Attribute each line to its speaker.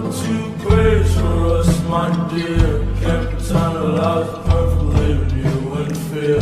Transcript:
Speaker 1: too great for us, my dear. Kept on alive perfectly with you in fear.